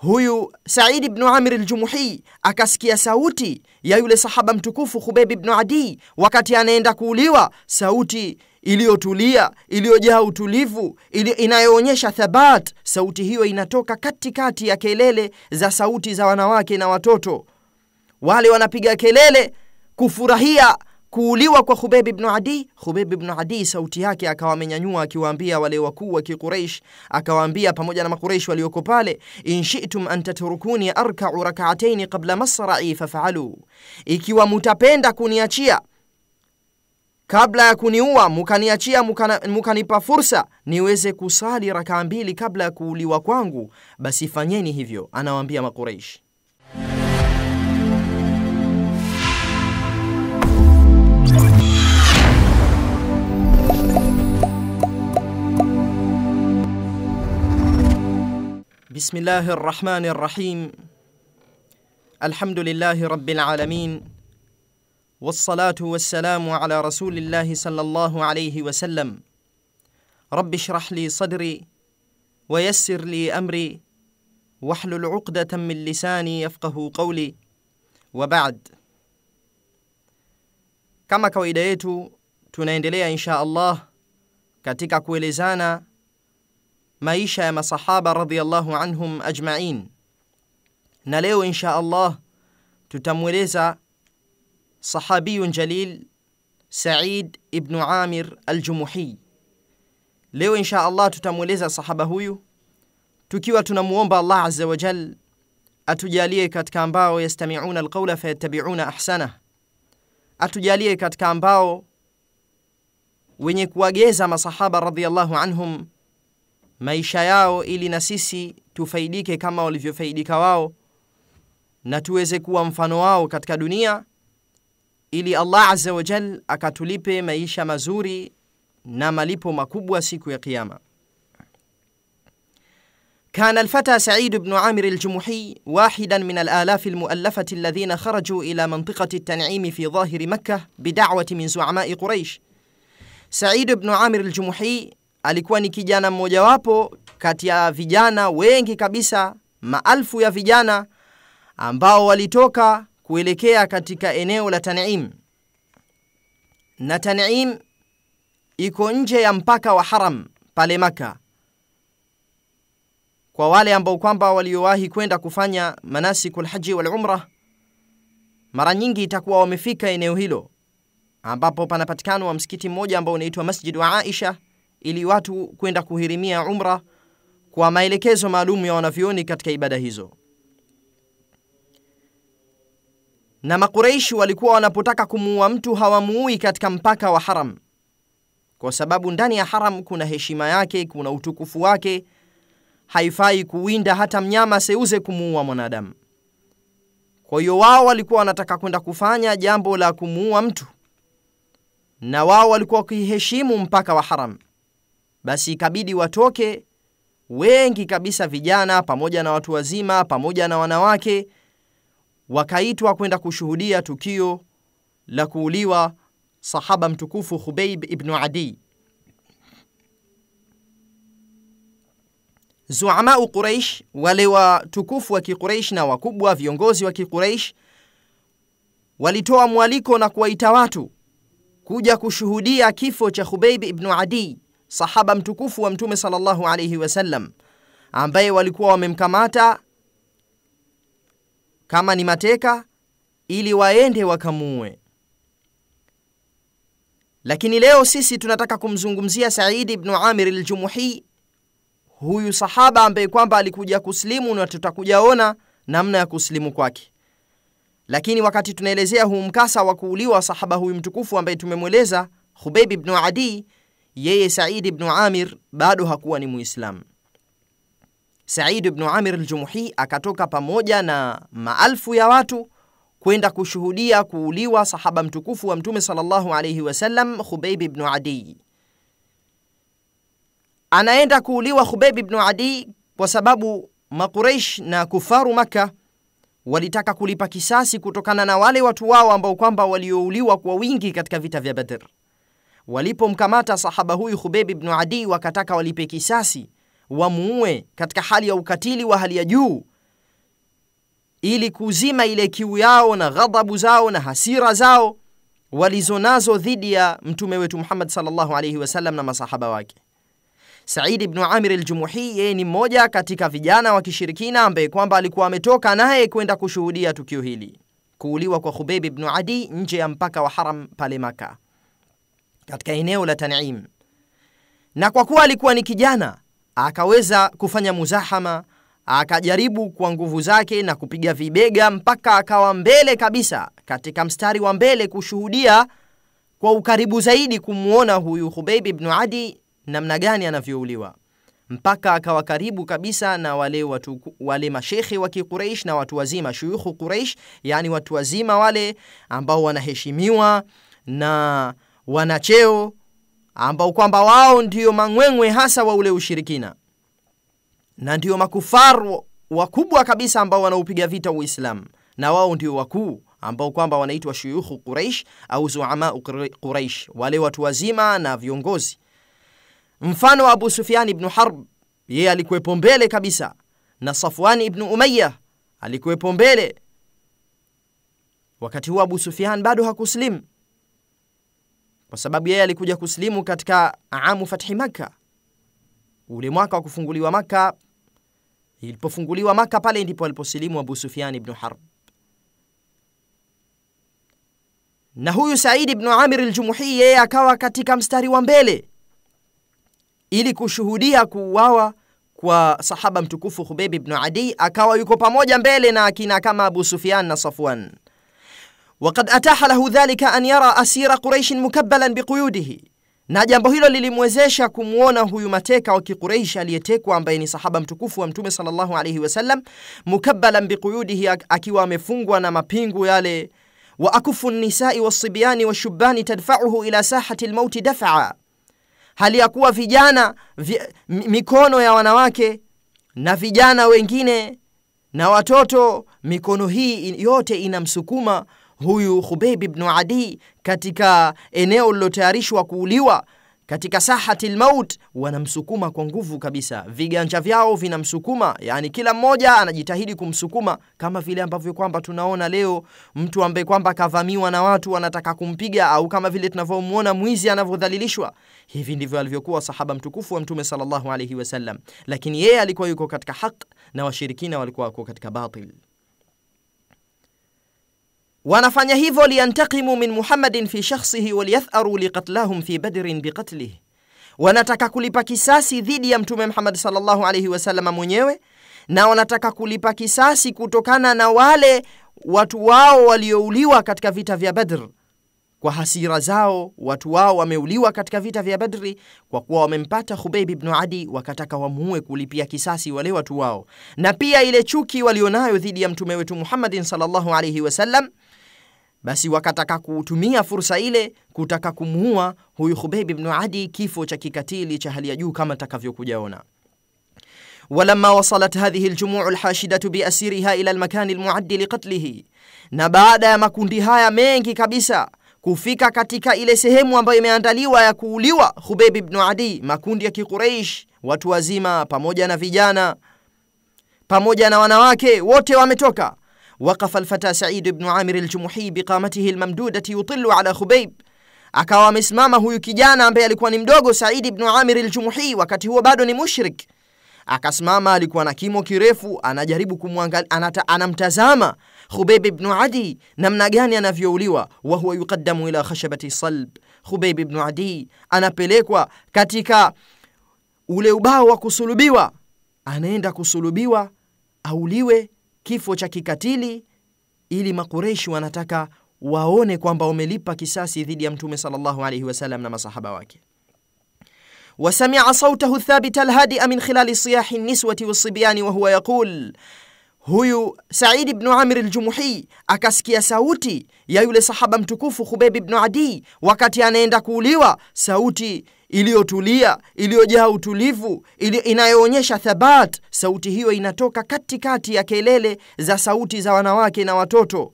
huyu Saidi bnu Amir al-Jumuhi akasikia sauti ya yule sahaba mtukufu Khubebi bnu Adi wakati anaenda kuuliwa, sauti iliyotulia iliyojaa utulivu inayoonyesha thabat. Sauti hiyo inatoka katikati ya kelele za sauti za wanawake na watoto, wale wanapiga kelele kufurahia kuuliwa kwa Khubayb ibn Adi. Khubayb ibn Adi sauti yake akawamenyanyua, akiwaambia wale wakuu wa Kiquraish, akawaambia pamoja na Makuraishi walioko pale, in shi'tum an tatrukuni arka'u rak'atayn qabla masra'i faf'alu, ikiwa mutapenda kuniachia kabla ya kuniua, mukaniachia mukanipa fursa niweze kusali rakaa mbili kabla ya kuuliwa kwangu, basi fanyeni hivyo, anawaambia Makuraish. بسم الله الرحمن الرحيم. الحمد لله رب العالمين. والصلاة والسلام على رسول الله صلى الله عليه وسلم. رب اشرح لي صدري ويسر لي أمري. واحلل عقدة من لساني يفقه قولي. وبعد. kama kawaida yetu tunaendelea insha Allah katika kuelezana maisha ya masahaba radhiallahu anhum ajmain, na leo insha Allah tutamweleza sahabiyun jalil Said ibnu Amir Aljumuhi. Leo insha Allah tutamweleza sahaba huyu tukiwa tunamwomba Allah azza wa jal atujalie katika ambao yastamiuna alqaula fayattabiuna ahsana, atujalie katika ambao wenye kuwageza masahaba radhiallahu anhum maisha yao ili na sisi tufaidike kama walivyofaidika wao na tuweze kuwa mfano wao katika dunia ili Allah azza wa jal akatulipe maisha mazuri na malipo makubwa siku ya kiyama. كان الفتى سعيد بن عامر الجمحي واحدا من الآلاف المؤلفة الذين خرجوا إلى منطقة التنعيم في ظاهر مكة بدعوة من زعماء قريش. سعيد بن عامر الجمحي alikuwa ni kijana mmojawapo kati ya vijana wengi kabisa, maalfu ya vijana ambao walitoka kuelekea katika eneo la Tanim, na Tanim iko nje ya mpaka wa haram pale Maka. Kwa wale ambao kwamba waliowahi kwenda kufanya manasikul haji wal umra, mara nyingi itakuwa wamefika eneo hilo ambapo panapatikana wa msikiti mmoja ambao unaitwa Masjid wa Aisha ili watu kwenda kuhirimia umra kwa maelekezo maalum ya wanavyoni katika ibada hizo. Na Makureishi walikuwa wanapotaka kumuua mtu hawamuui katika mpaka wa haram, kwa sababu ndani ya haram kuna heshima yake, kuna utukufu wake. Haifai kuwinda hata mnyama seuze kumuua mwanadamu. Kwa hiyo wao walikuwa wanataka kwenda kufanya jambo la kumuua mtu, na wao walikuwa wakiheshimu mpaka wa haram basi ikabidi watoke wengi kabisa, vijana pamoja na watu wazima pamoja na wanawake, wakaitwa kwenda kushuhudia tukio la kuuliwa sahaba mtukufu Khubeib ibnu Adi. Zuamau Quraish, wale watukufu wa Kiquraish na wakubwa viongozi wa Kiquraish, walitoa mwaliko na kuwaita watu kuja kushuhudia kifo cha Khubeib ibnu Adi sahaba mtukufu wa Mtume sallallahu alayhi wasallam, ambaye walikuwa wamemkamata kama ni mateka ili waende wakamue Lakini leo sisi tunataka kumzungumzia Saidi ibn Amir al-Jumuhi, huyu sahaba ambaye kwamba alikuja kuslimu na tutakujaona namna ya kuslimu kwake. Lakini wakati tunaelezea huu mkasa wa kuuliwa sahaba huyu mtukufu ambaye tumemweleza Khubayb ibn Adi, yeye Said ibn Amir bado hakuwa ni Muislamu. Said ibn Amir al-Jumuhi akatoka pamoja na maalfu ya watu kwenda kushuhudia kuuliwa sahaba mtukufu wa Mtume sallallahu alayhi wasallam Khubayb ibn Adi. Anaenda kuuliwa Khubayb ibn Adi kwa sababu Makuraish na kufaru Maka walitaka kulipa kisasi kutokana na wale watu wao ambao kwamba waliouliwa kwa wingi katika vita vya Badr. Walipomkamata sahaba huyu Khubayb ibn Adi, wakataka walipe kisasi, wamuue katika hali ya ukatili wa hali ya juu, ili kuzima ile kiu yao na ghadhabu zao na hasira zao walizonazo dhidi ya mtume wetu Muhammad sallallahu alaihi wasallam na masahaba wake. saidi ibn Amir al-Jumuhi yeye ni mmoja katika vijana wa kishirikina ambaye kwamba alikuwa ametoka naye kwenda kushuhudia tukio hili, kuuliwa kwa Khubayb ibn Adi nje ya mpaka wa haram pale Maka, katika eneo la Tan'im. Na kwa kuwa alikuwa ni kijana, akaweza kufanya muzahama, akajaribu kwa nguvu zake na kupiga vibega mpaka akawa mbele kabisa, katika mstari wa mbele kushuhudia kwa ukaribu zaidi kumwona huyu Hubeib ibn Adi namna gani anavyouliwa mpaka akawa karibu kabisa na wale watu, wale mashekhe wa Kiquraish na watu wazima shuyukhu Quraish, yani watu wazima wale ambao wanaheshimiwa na wanacheo ambao kwamba wao ndio mangwengwe hasa wa ule ushirikina. Na ndio makufaru wakubwa kabisa ambao wanaupiga vita Uislamu, na wao ndio wakuu ambao kwamba wanaitwa shuyukhu Quraish au zuama Quraish, wale watu wazima na viongozi. Mfano wa Abu Sufyan ibn Harb, yeye alikuwepo mbele kabisa, na Safwan ibn Umayya alikuwepo mbele. Wakati huo Abu Sufyan bado hakuslimu, kwa sababu yeye alikuja kuslimu katika amu fathi Makka, ule mwaka wa kufunguliwa maka Ilipofunguliwa Makka, pale ndipo aliposilimu Abu sufian bnu Harb. Na huyu saidi bnu Amir al-Jumuhi yeye akawa katika mstari wa mbele ili kushuhudia kuuawa kwa sahaba mtukufu Khubayb bnu Adi, akawa yuko pamoja mbele na akina kama Abu sufian na Safwan. Waqad ataha lahu dhalika an yara asira Quraish mukabbalan biquyudihi, na jambo hilo lilimwezesha kumwona huyu mateka wa Kiquraish aliyetekwa ambaye ni sahaba mtukufu wa Mtume sallallahu alayhi wasallam, mukabbalan biquyudihi, akiwa amefungwa na mapingu yale, wa akufu nisai wasibyani washubani tadfa'uhu ila sahati lmauti daf'a. Hali ya kuwa vijana vi, mikono ya wanawake na vijana wengine na watoto, mikono hii yote inamsukuma huyu Khubayb ibn Adi katika eneo lilotayarishwa kuuliwa katika sahati lmaut, wanamsukuma kwa nguvu kabisa, viganja vyao vinamsukuma, yani kila mmoja anajitahidi kumsukuma, kama vile ambavyo kwamba tunaona leo mtu ambaye kwamba kavamiwa na watu wanataka kumpiga, au kama vile tunavyomwona mwizi anavyodhalilishwa. Hivi ndivyo alivyokuwa sahaba mtukufu wa Mtume sallallahu alaihi wasallam, lakini yeye alikuwa yuko katika haq na washirikina walikuwa wako katika batil. Wanafanya hivyo liyantakimu min Muhammadin fi shakhsihi waliyatharu liqatlahum fi badrin biqatlihi, wanataka kulipa kisasi dhidi ya Mtume Muhammad sallallahu alaihi wasallam mwenyewe, na wanataka kulipa kisasi kutokana na wale watu wao waliouliwa katika vita vya Badr. Kwa hasira zao watu wao wameuliwa katika vita vya Badri, kwa kuwa wamempata Khubayb ibn Adi, wakataka wamuue kulipia kisasi wale watu wao, na pia ile chuki walionayo dhidi ya mtume wetu Muhammadin sallallahu alaihi wasallam basi wakataka kutumia fursa ile kutaka kumuua huyu Khubayb ibn Adi kifo cha kikatili cha hali ya juu kama takavyokujaona. Walamma wasalat hadhihi aljumuu alhashidatu biasiriha ila lmakani almuaddi liqatlihi, na baada ya makundi haya mengi kabisa kufika katika ile sehemu ambayo imeandaliwa ya kuuliwa Khubayb ibn Adi, makundi ya Kiquraish, watu wazima pamoja na vijana pamoja na wanawake wote wametoka waqafa الفتى Said بن عامر الجمحي بقامته الممدودة يطل على خبيب akawa amesimama huyu kijana ambaye alikuwa ni mdogo Said ibn Amir aljumuhi, wakati huo bado ni mushrik. Akasimama, alikuwa na kimo kirefu, anajaribu anata, anamtazama Khubayb ibn Adi namna gani anavyouliwa. wa yuqaddamu ila khashabati salb, Khubayb ibn Adi anapelekwa katika ule ubao wa kusulubiwa, anaenda kusulubiwa, auliwe kifo cha kikatili, ili Makureishi wanataka waone kwamba wamelipa kisasi dhidi ya Mtume sallallahu alaihi wasallam na masahaba wake. wasamia sautahu thabita alhadia min khilali siyahi niswati wasibyani wahuwa yaqul, huyu Saidi bnu Amir aljumuhi akasikia sauti ya yule sahaba mtukufu Khubeib bnu Adi wakati anaenda kuuliwa, sauti iliyotulia iliyojaa utulivu inayoonyesha thabat. Sauti hiyo inatoka katikati ya kelele za sauti za wanawake na watoto,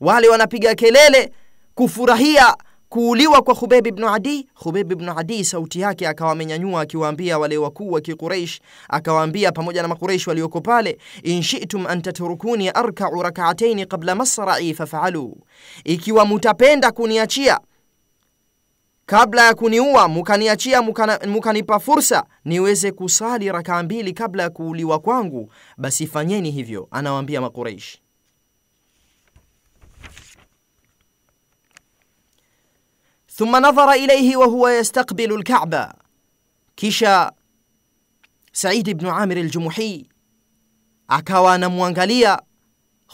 wale wanapiga kelele kufurahia kuuliwa kwa Khubeb ibn Adi, Khubeb ibn Adi sauti yake akawamenyanyua akiwaambia wale wakuu wa Kiquraish, akawaambia pamoja na Makuraish walioko pale, in shi'tum an tatrukuni arka'u rak'atayn qabla masra'i faf'alu, ikiwa mutapenda kuniachia kabla ya kuniua mukaniachia mukanipa fursa niweze kusali rakaa mbili kabla ya kuuliwa kwangu, basi fanyeni hivyo, anawaambia thumma nadhara ilayhi wa huwa yastaqbilu alka'ba, kisha Said ibn Amir al-Jumuhi akawa anamwangalia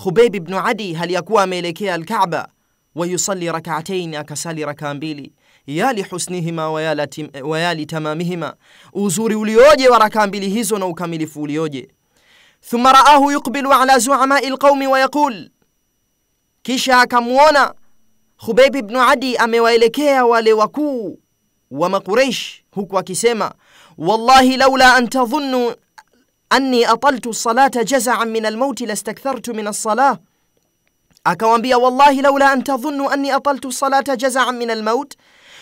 Khubayb ibn Adi hali ya kuwa ameelekea alka'ba, wa yusalli rak'atayn, akasali rakaa mbili ya lihusnihima wa ya tamamihima, uzuri ulioje wa rakaa mbili hizo na ukamilifu ulioje. Thumma raahu yuqbilu ala zuamai lqaumi wa yaqul, kisha akamwona Khubeib ibn Adi amewaelekea wale wakuu wa Makuraish huku akisema, wallahi laula an tadhunnu anni ataltu salata jazaan min almauti lastakthartu min alsalah akawambia wallahi laula an tadhunnu anni ataltu salata jazaan min almaut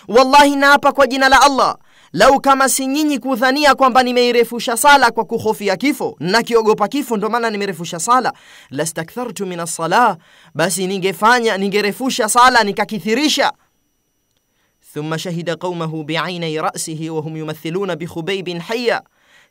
wallahi naapa kwa jina la Allah, lau kama si nyinyi kudhania kwamba nimeirefusha sala kwa kuhofia kifo, na kiogopa kifo, ndo maana nimerefusha sala, lastakthartu min assala, basi ningefanya ningerefusha sala nikakithirisha. Thumma shahida qaumahu biainai rasihi wahum yumathiluna bikhubaybin haya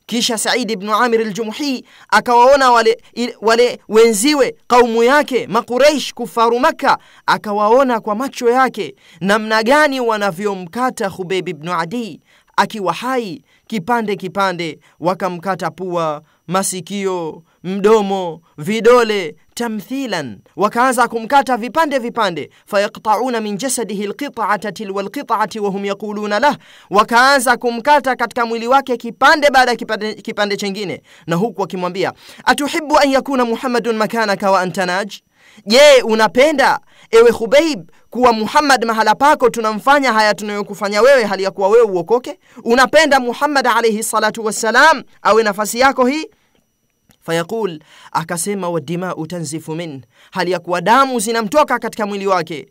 kisha Said ibn Amir al-Jumuhi akawaona wale, wale wenziwe kaumu yake Makuraish kufaru Makka, akawaona kwa macho yake namna gani wanavyomkata Khubayb ibn Adi. Akiwa hai kipande kipande, wakamkata pua, masikio, mdomo, vidole tamthilan, wakaanza kumkata vipande vipande. Fayaqtauna min jasadihi lqitata tilwa lqitati wahum yaquluna lah, wakaanza kumkata katika mwili wake kipande baada ya kipande, kipande chengine, na huku wakimwambia atuhibu an yakuna Muhammadun makanaka wa antanaj Je, unapenda ewe Khubeib kuwa Muhammad mahala pako tunamfanya haya tunayokufanya wewe, hali ya kuwa wewe uokoke? Unapenda Muhammad alaihi salatu wassalam awe nafasi yako hii? Fayaqul, akasema wadimau tanzifu min, hali ya kuwa damu zinamtoka katika mwili wake.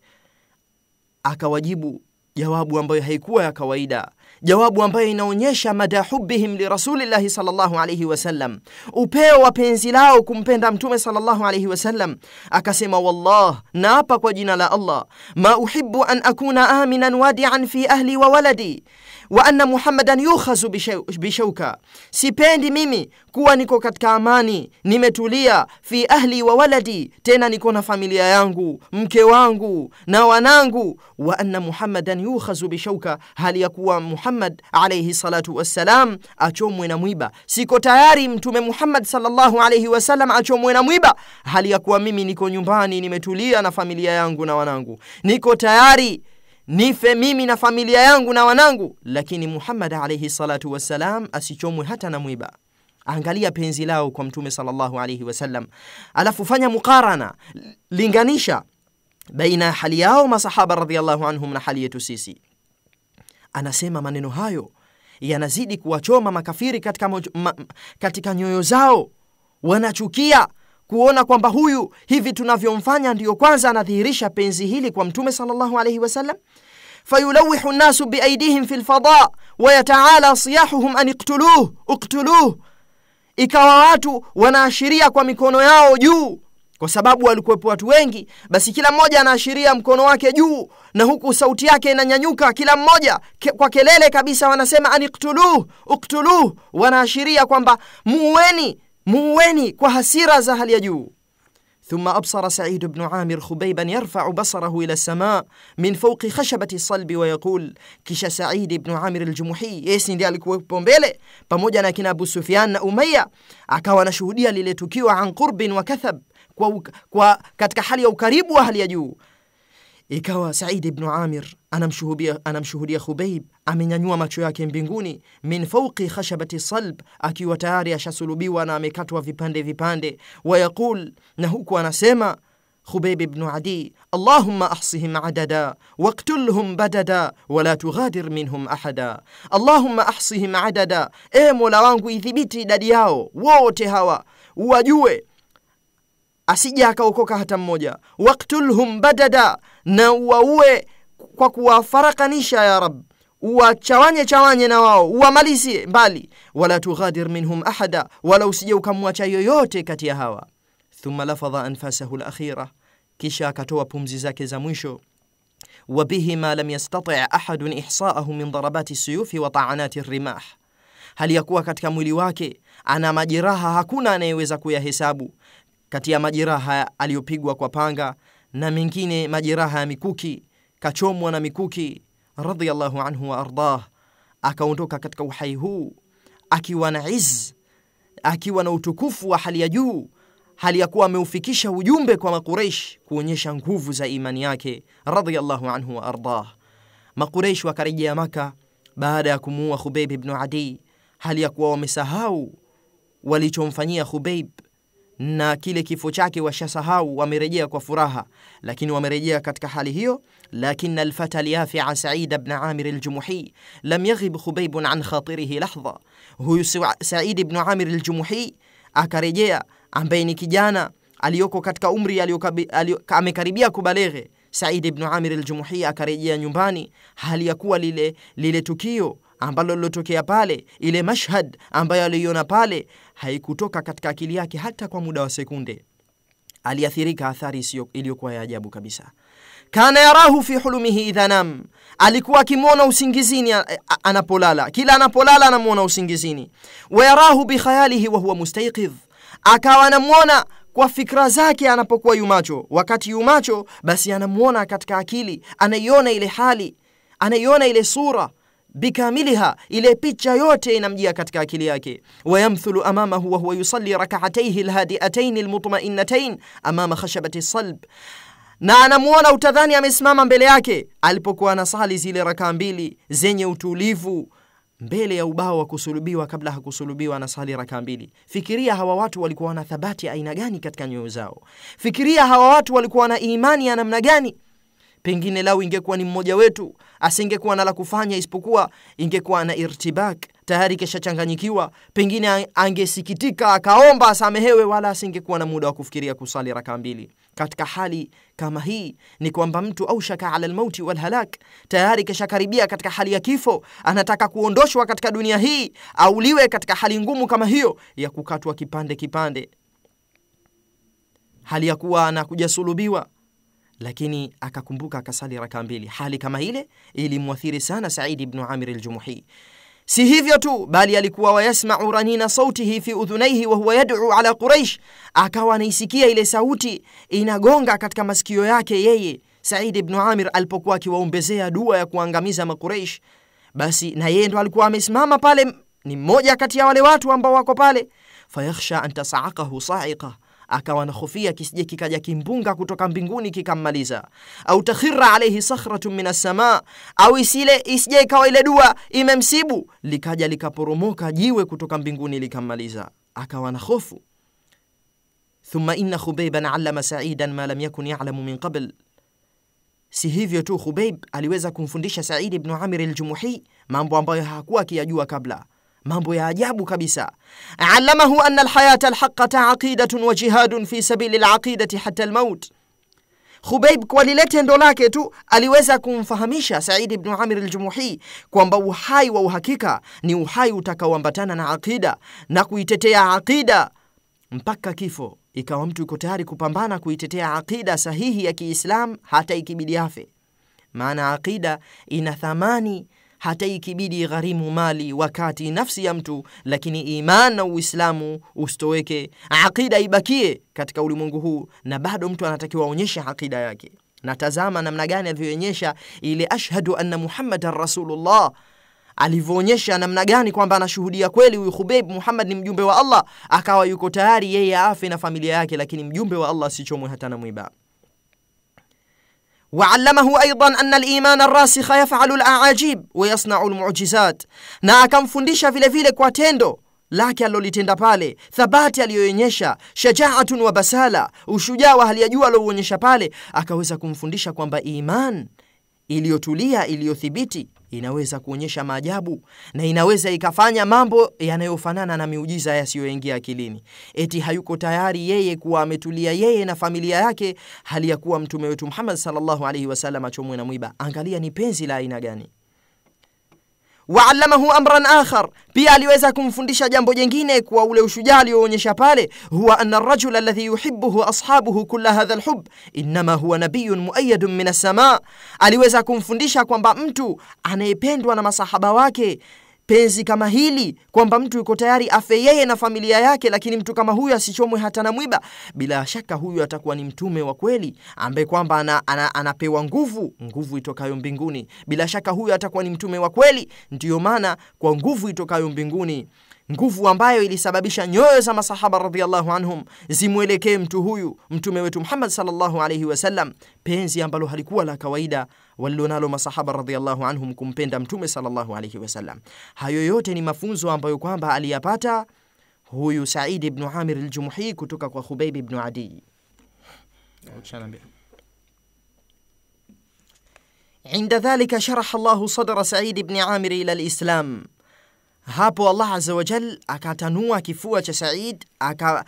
Akawajibu jawabu ambayo haikuwa ya kawaida, jawabu ambayo inaonyesha mada hubihim lirasulillahi sallallahu alaihi wasallam, upeo wa penzi lao kumpenda Mtume sallallahu alaihi wasallam. Akasema, wallah, naapa kwa jina la Allah, ma uhibu an akuna aminan wadian fi ahli wa waladi wa anna muhammadan yukhazu bishauka, sipendi mimi kuwa niko katika amani, nimetulia, fi ahli wa waladi, tena niko na familia yangu, mke wangu na wanangu, wa anna muhammadan yukhazu bishauka, hali ya kuwa Muhammad alayhi salatu wassalam achomwe na mwiba. Siko tayari mtume Muhammad sallallahu alayhi wasallam achomwe na mwiba, hali ya kuwa mimi niko nyumbani, nimetulia na familia yangu na wanangu, niko tayari nife mimi na familia yangu na wanangu, lakini Muhammad alayhi salatu wassalam asichomwe hata na mwiba. Angalia penzi lao kwa mtume sallallahu alayhi wasallam, alafu fanya mukarana, linganisha baina ya hali yao masahaba radhiallahu anhum na hali yetu sisi. Anasema maneno hayo yanazidi kuwachoma makafiri katika, ma, katika nyoyo zao, wanachukia kuona kwamba huyu hivi tunavyomfanya ndiyo kwanza anadhihirisha penzi hili kwa mtume sallallahu alaihi wasallam. fayulawihu nnasu biaidihim fi lfada wayataala siyahuhum an iktuluh uktuluh, ikawa watu wanaashiria kwa mikono yao juu, kwa sababu walikuwepo watu wengi, basi kila mmoja anaashiria mkono wake juu, na huku sauti yake inanyanyuka, kila mmoja ke, kwa kelele kabisa wanasema an iktuluh uktuluh, wanaashiria kwamba muueni muueni kwa hasira za hali ya juu. Thumma absara Said bnu Amir Khubaiban yarfau basarahu ila lsama min fauqi khashabati salbi wa yaqul, kisha Said bnu Amir Aljumuhi, yesi ndiye alikuwepo mbele pamoja na kina Abu Sufyan na Umaya, akawa anashuhudia lile tukio an qurbin wa kathab, kwa, kwa katika hali ya ukaribu wa hali ya juu. Ikawa Said ibnu Amir anamshuhudia, anamshuhudia Khubaib amenyanyua macho yake mbinguni, min fauqi khashabati salb, akiwa tayari ashasulubiwa na amekatwa vipande vipande. Wayaqul, na huku anasema Khubaib ibn Adi, Allahumma ahsihim adada waktulhum badada wala tughadir minhum ahada. Allahumma ahsihim adada, e Mola wangu idhibiti idadi yao wote hawa, wajue asija akaokoka hata mmoja. Waktulhum badada, na uwaue kwa kuwafarakanisha ya rab uwachawanye chawanye na wao uwamalizie mbali. Wala tughadir minhum ahada wala usije ukamwacha yoyote kati ya hawa. Thumma lafadha anfasahu alakhira. Kisha akatoa pumzi zake za mwisho. Wabihi ma lam yastati' ahadun ihsa'ahu min darabati suyufi wa ta'anati rimah. Hali ya kuwa katika mwili wake ana majeraha hakuna anayeweza kuyahesabu. Kati ya majeraha aliyopigwa kwa panga na mengine majeraha ya mikuki kachomwa na mikuki radhiallahu anhu wa ardah akaondoka katika uhai huu akiwa na iz akiwa na utukufu wa hali ya juu hali ya kuwa ameufikisha ujumbe kwa maquraish kuonyesha nguvu za imani yake radhiallahu anhu wa ardah. Makureish wakarejea maka baada ya kumuua khubeib ibnu adi hali ya kuwa wamesahau walichomfanyia khubeib na kile kifo chake washasahau wamerejea kwa furaha lakini wamerejea katika hali hiyo lakin الفتى اليافع سعيد بن عامر الجمحي لم يغب خبيب عن خاطره. لحظة. huyu said bnu amir الجمحي akarejea ambaye ni kijana aliyoko katika umri amekaribia kubaleghe said bnu amir aljumuhi akarejea nyumbani. Hali ya kuwa lile, lile tukio ambalo lilotokea pale ile mashhad ambayo aliiona pale haikutoka katika akili yake hata kwa muda wa sekunde. Aliathirika athari iliyokuwa ya ajabu kabisa kana yarahu fi hulumihi idha nam. Alikuwa akimwona usingizini anapolala. Kila anapolala anamwona usingizini. Wayarahu bikhayalihi wahuwa mustaikidh, akawa anamwona kwa fikra zake anapokuwa yumacho wakati yumacho basi anamwona katika akili. Anaiona ile hali. Anaiona ile sura. Bikamiliha ile picha yote inamjia katika akili yake. Wayamthulu amamahu wahuwa yusalli rakaataihi lhadiataini lmutmainatain amama khashabati salb na anamuona utadhani amesimama mbele yake alipokuwa anasali zile rakaa mbili zenye utulivu mbele ya ubao wa kusulubiwa kabla hakusulubiwa anasali rakaa mbili. Fikiria hawa watu walikuwa wana thabati aina gani katika nyoyo zao. Fikiria hawa watu walikuwa na imani ya namna gani. Pengine lau ingekuwa ni mmoja wetu asingekuwa na la kufanya isipokuwa ingekuwa na irtibak tayari keshachanganyikiwa pengine angesikitika akaomba asamehewe wala asingekuwa na muda wa kufikiria kusali rakaa mbili. Katika hali kama hii ni kwamba mtu au shaka ala lmauti walhalak tayari kishakaribia katika hali ya kifo anataka kuondoshwa katika dunia hii auliwe katika hali ngumu kama hiyo ya kukatwa kipande kipande. Hali ya kuwa anakujasulubiwa lakini akakumbuka akasali raka mbili. Hali kama ile ilimwathiri sana saidi bnu amir aljumuhi si hivyo tu bali alikuwa wayasmau ranina sautihi fi udhunaihi wa huwa yaduu ala quraish akawa anaisikia ile sauti inagonga katika masikio yake yeye saidi ibn amir alipokuwa akiwaombezea dua ya kuangamiza maquraish basi na yeye ndo alikuwa amesimama pale ni mmoja kati ya wale watu ambao wako pale. Fayakhsha an tasaakahu saiqa akawa na hofia kisije kikaja kimbunga kutoka mbinguni kikammaliza au takhira alayhi sakhratun min assamaa au isile isije ikawa ile dua imemsibu likaja likaporomoka jiwe kutoka mbinguni likammaliza akawa na hofu. Thumma inna khubeiban allama saidan ma lam yakun yalamu min qabl. Si hivyo tu khubeib aliweza kumfundisha saidi ibn amir aljumuhi mambo ambayo hakuwa akiyajua kabla mambo ya ajabu kabisa. Alamahu anna alhayata alhaqata aqidatun wa jihadun fi sabili alaqidati hata almaut. Khubeib kwa lile tendo lake tu aliweza kumfahamisha said ibn amir ljumuhi kwamba uhai wa uhakika ni uhai utakaoambatana na aqida na kuitetea aqida. Mpaka kifo ikawa mtu yuko tayari kupambana kuitetea aqida sahihi ya kiislam hata ikibidi afe. Maana aqida ina thamani hata ikibidi gharimu mali wakati nafsi ya mtu lakini iman na uislamu usitoweke aqida ibakie katika ulimwengu huu na bado mtu anatakiwa aonyeshe aqida yake natazama namna gani alivyoonyesha ile ashhadu anna muhammadan rasulullah alivyoonyesha namna gani kwamba anashuhudia kweli huyu Khubeib Muhammad ni mjumbe wa Allah, akawa yuko tayari yeye afe na familia yake, lakini mjumbe wa Allah sichomwe hata na mwiba. وعلمه أيضا أن الإيمان الراسخ يفعل الأعاجيب ويصنع المعجزات na akamfundisha vile vile kwa tendo lake alilolitenda pale thabati aliyoonyesha shajaatun wa basala ushujaa wa hali ya juu aliouonyesha pale akaweza kumfundisha kwamba iman iliyotulia iliyothibiti inaweza kuonyesha maajabu na inaweza ikafanya mambo yanayofanana na miujiza yasiyoingia akilini. Eti hayuko tayari yeye kuwa ametulia yeye na familia yake, hali ya kuwa mtume wetu Muhammad sallallahu alaihi wasallam achomwe na mwiba. Angalia ni penzi la aina gani! Waallamahu amran akhar, pia aliweza kumfundisha jambo jengine kwa ule ushujaa alioonyesha pale, huwa anna arrajula alladhi yuhibbuhu ashabuhu kulla hadha alhub innama huwa nabiyun muayyadun min as-samaa. Aliweza kumfundisha kwamba mtu anayependwa na masahaba wake penzi kama hili kwamba mtu yuko tayari afe yeye na familia yake, lakini mtu kama huyu asichomwe hata na mwiba, bila shaka huyu atakuwa ni mtume wa kweli ambaye kwamba ana, ana, anapewa nguvu, nguvu itokayo mbinguni. Bila shaka huyu atakuwa ni mtume wa kweli. Ndiyo maana kwa nguvu itokayo mbinguni nguvu ambayo ilisababisha nyoyo za masahaba radhiallahu anhum zimwelekee mtu huyu mtume wetu Muhammad sallallahu alaihi wasallam, penzi ambalo halikuwa la kawaida walilonalo masahaba radhiallahu anhum kumpenda mtume sallallahu alaihi wasallam. Hayo yote ni mafunzo ambayo kwamba aliyapata huyu Said ibn Amir al-Jumuhi kutoka kwa Khubayb ibn Adi. Inda dhalika sharaha Allahu sadra Said ibn Amir ila al-Islam hapo Allah azza wa jal akatanua kifua cha Said aka,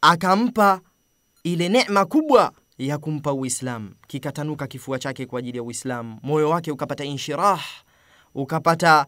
akampa ile neema kubwa ya kumpa Uislamu, kikatanuka kifua chake kwa ajili ya Uislamu, moyo wake ukapata inshirah, ukapata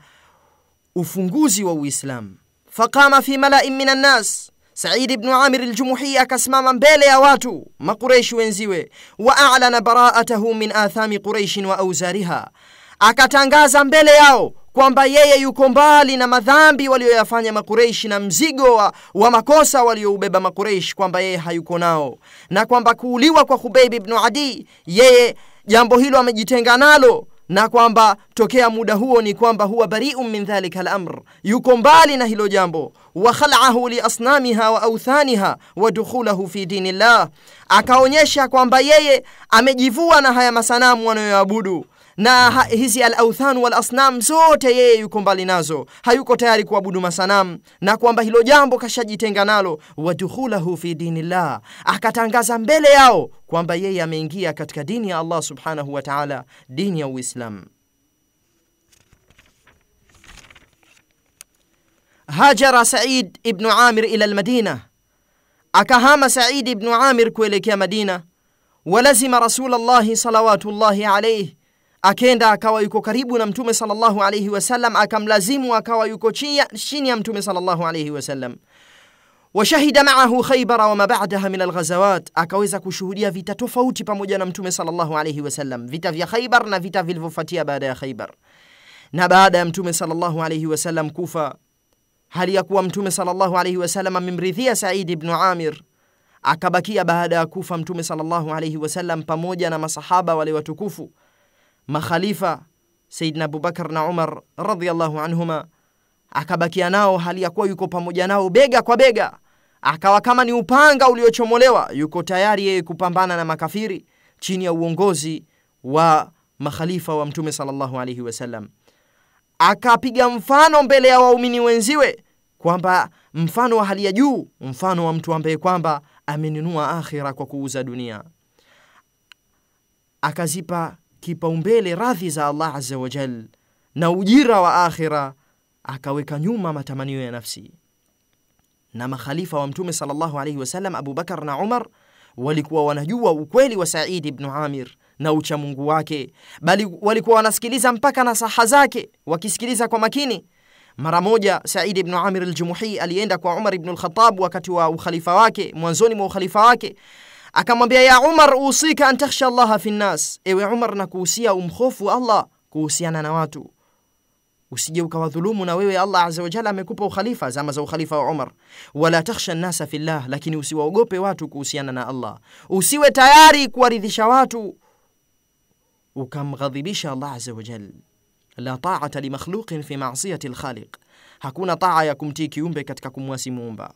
ufunguzi wa Uislamu. Faqama fi malain min annas, Said ibn Amir al-Jumuhi akasimama mbele ya watu Makureishi wenziwe, wa a'lana bara'atahu min athami Quraish wa auzariha, akatangaza mbele yao kwamba yeye yuko mbali na madhambi walioyafanya Makureishi na mzigo wa, wa makosa walioubeba Makureishi, kwamba yeye hayuko nao, na kwamba kuuliwa kwa Khubayb ibn Adi, yeye jambo hilo amejitenga nalo, na kwamba tokea muda huo ni kwamba huwa bariun min dhalika al-amr, yuko mbali na hilo jambo. Wa khal'ahu li asnamiha wa authaniha wa dukhulahu fi dinillah, akaonyesha kwamba yeye amejivua na haya masanamu wanayoabudu na hizi al-authan wal asnam zote yeye yuko mbali nazo, hayuko tayari kuabudu masanam na kwamba hilo jambo kashajitenga nalo. Wadukhulahu fi dinillah, akatangaza mbele yao kwamba yeye ameingia katika dini ya Allah subhanahu wa ta'ala, dini ya Uislamu. Hajara Said ibn Amir ila al-Madina, akahama Said ibn Amir kuelekea Madina. Walazima Rasulallahi salawatullahi alayhi akenda akawa yuko karibu na mtume sallallahu alayhi wasallam, akamlazimu akawa yuko chini ya mtume sallallahu alayhi wasallam. Washahida maahu Khaybara wama ba'daha min alghazawat, akaweza kushuhudia vita tofauti pamoja na mtume sallallahu alayhi wasallam, vita vya Khaybar na vita vilivyofuatia baada ya Khaybar. Na baada ya mtume sallallahu alayhi wasallam kufa, hali ya kuwa mtume sallallahu alayhi wasallam amemridhia Said ibn Amir, akabakia baada ya kufa mtume sallallahu alayhi wasallam pamoja na masahaba wale watukufu makhalifa Saidina Abubakar na Umar radhiallahu anhuma, akabakia nao hali ya kuwa yuko pamoja nao bega kwa bega, akawa kama ni upanga uliochomolewa, yuko tayari yeye kupambana na makafiri chini ya uongozi wa makhalifa wa mtume sallallahu alaihi wasallam. Akapiga mfano mbele ya waumini wenziwe kwamba mfano wa hali ya juu, mfano wa mtu ambaye kwamba amenunua akhira kwa kuuza dunia, akazipa kipaumbele radhi za Allah azza wa jal na ujira wa akhira, akaweka nyuma matamanio ya nafsi. Na makhalifa wa mtume sallallahu alayhi wasallam Abu Bakar na Umar walikuwa wanajua ukweli wa Said ibn Amir na uchamungu wake, bali walikuwa wanasikiliza mpaka nasaha zake, wakisikiliza kwa makini. Mara moja Said ibn Amir al-Jumuhi alienda kwa Umar ibn al-Khattab wakati wa ukhalifa wake, mwanzoni mwa ukhalifa wake akamwambia ya Umar, usika an takhsha Allaha fi nnas, ewe Umar, na kuhusia umhofu Allah kuhusiana na watu, usije ukawadhulumu na wewe. Allah azza wa jalla amekupa ukhalifa zama za ukhalifa wa Umar. Wala takhsha nnasa fillah, lakini usiwaogope watu kuhusiana na Allah, usiwe tayari kuwaridhisha watu ukamghadhibisha Allah azza wa jalla. La ta'ata li makhluqin fi ma'siyati al-khaliq, hakuna taa ya kumtii kiumbe katika kumwasi muumba.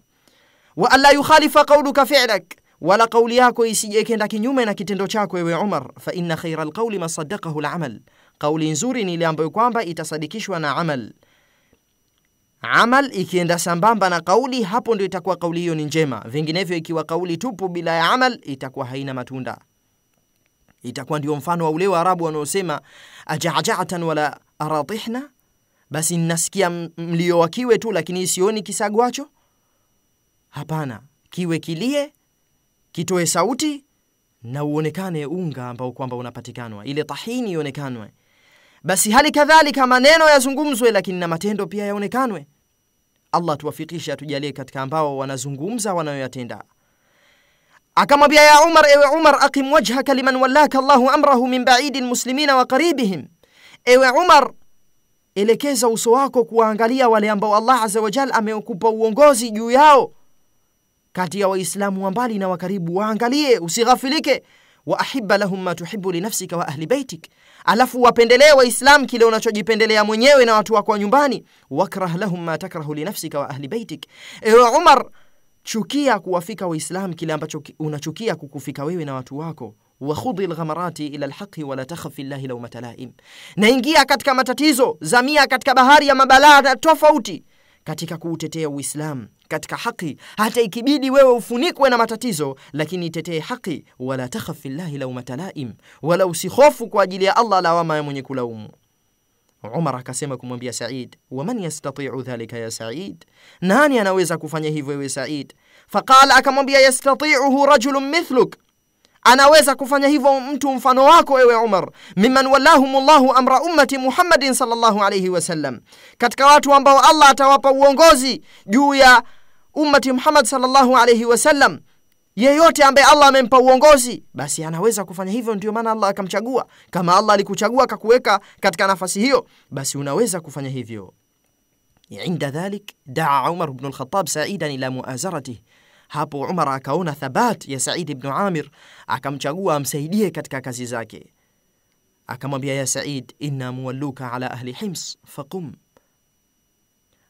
Wa alla yukhalifa qawluka fi'lak wala kauli yako isije ikenda kinyume na kitendo chako ewe Umar. Fa inna khaira alqawli ma saddaqahu alamal, kauli nzuri ni ile ambayo kwamba itasadikishwa na amal. Amal ikienda sambamba na kauli, hapo ndio itakuwa kauli hiyo ni njema. Vinginevyo, ikiwa kauli tupu bila ya amal, itakuwa haina matunda. Itakuwa ndio mfano wa ule Waarabu wanaosema ajajatan wala aratihna, basi nasikia mlio wa kiwe tu, lakini sioni kisagwacho? Hapana, kiwe kilie, kitoe sauti na uonekane unga ambao kwamba unapatikanwa, ile tahini ionekanwe. Basi hali kadhalika maneno yazungumzwe, lakini na matendo pia yaonekanwe. Allah tuwafikishe, atujalie katika ambao wanazungumza wanayoyatenda. Akamwambia ya Umar, ewe Umar, aqim wajhaka liman wallaka Allahu amrahu min baidi lmuslimina wa qaribihim, ewe Umar, elekeza uso wako kuwaangalia wale ambao Allah aza wajal amekupa uongozi juu yao kati ya Waislamu wa mbali na wa karibu, waangalie, usighafilike. wa ahibba lahum ma tuhibu linafsika wa ahli baitik, alafu wapendelee Waislam kile unachojipendelea mwenyewe na watu wako wa nyumbani. wakrah lahum ma takrahu linafsika wa ahli baitik, ewe Umar, chukia kuwafika Waislam kile ambacho unachukia kukufika wewe na watu wako. wakhudhi lghamarati ila lhaqi wala takhaf llahi laumata laim, na ingia katika matatizo, zamia katika bahari ya mabalaa tofauti katika kuutetea Uislamu katika haki, hata ikibidi wewe ufunikwe na matatizo, lakini itetee haki. Wala takhaf fillahi laumata laim, wala usihofu kwa ajili ya Allah lawama ya mwenye kulaumu. Umar akasema kumwambia Said, waman yastatiu dhalika ya Said, nani anaweza kufanya hivyo ewe Said? Faqala, akamwambia yastatiuhu rajulun mithluk anaweza kufanya hivyo mtu mfano wako ewe Umar, mimman wallahumullahu amra ummati Muhammadin sallallahu alayhi wasallam, katika watu ambao Allah atawapa uongozi juu ya ummati Muhammad sallallahu alayhi wasallam. Yeyote ambaye Allah amempa uongozi, basi anaweza kufanya hivyo. Ndio maana Allah akamchagua. Kama Allah alikuchagua akakuweka katika nafasi hiyo, basi unaweza kufanya hivyo. Inda dhalik daa Umar بن الخطاب saidan ila hapo Umar akaona thabat ya Saidi bnu Amir, akamchagua amsaidie katika kazi zake. Akamwambia, ya Said, inna muwalluka ala ahli Hims faqum.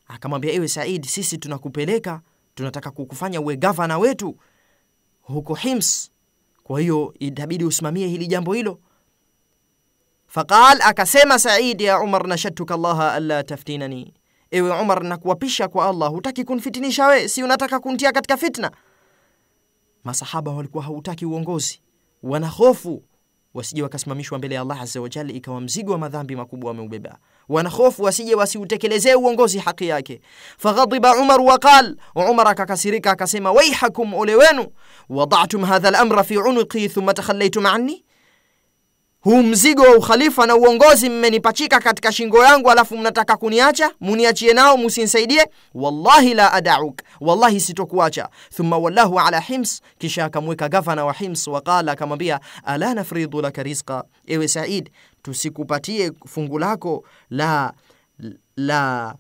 Akamwambia, ewe Said, sisi tunakupeleka, tunataka kukufanya uwe gavana wetu huko Hims, kwa hiyo itabidi usimamie hili jambo hilo. Faqal, akasema Said, ya Umar, nashadtuka llaha alla taftinani Ewe Umar, nakuapisha kwa Allah, hutaki kunfitinisha we, si unataka kuntia katika fitna? Masahaba walikuwa hautaki uongozi, wana hofu wasije wakasimamishwa mbele ya Allah azza wa jalla, ikawa mzigo wa madhambi makubwa wameubeba. Wanahofu wasije wasiutekelezee uongozi haki yake. Faghadiba Umar waqal, Umar akakasirika akasema, waihakum, ole wenu, wadatum hadha al-amra fi unuqi thumma takhallaytum anni huu mzigo wa ukhalifa na uongozi mmenipachika katika shingo yangu, alafu mnataka kuniacha, muniachie nao, musinsaidie. Wallahi la adauk, wallahi sitokuacha. Thumma wallahu ala Hims, kisha akamweka gavana wa Hims. Waqala, akamwambia ala nafridu laka rizqa, ewe Said, tusikupatie fungu lako la, la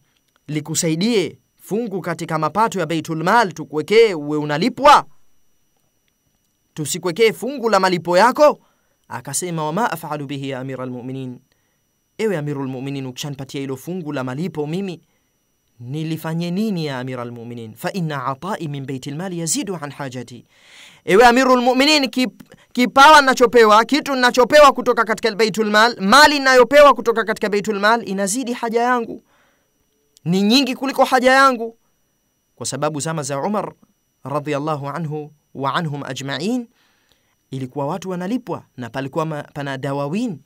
likusaidie fungu katika mapato ya Baitulmal, tukwekee uwe unalipwa, tusikwekee fungu la malipo yako Akasema, wama afalu bihi ya amira almuminin, ewe amiru lmuminin, ukishanipatia hilo fungu la malipo mimi nilifanye nini ya amira lmuminin? fa inna atai min beiti lmali yazidu an hajati, ewe amiru lmuminin, kip, kipawa nachopewa kitu nachopewa kutoka katika beitulmal, mali nayopewa kutoka katika beitulmal inazidi haja yangu, ni nyingi kuliko haja yangu, kwa sababu zama za Umar radhiallahu anhu wa anhum ajmain ilikuwa watu wanalipwa na palikuwa pana dawawin.